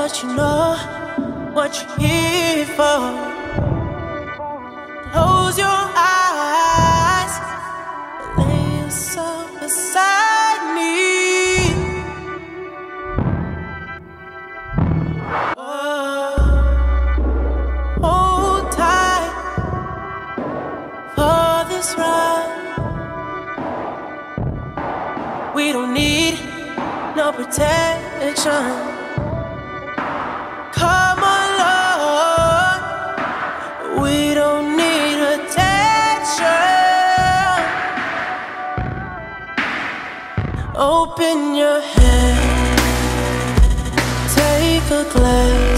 Don't you know what you're here for? Close your eyes, lay yourself beside me. Oh, hold tight for this ride. We don't need no protection. Open your hand, take a glance.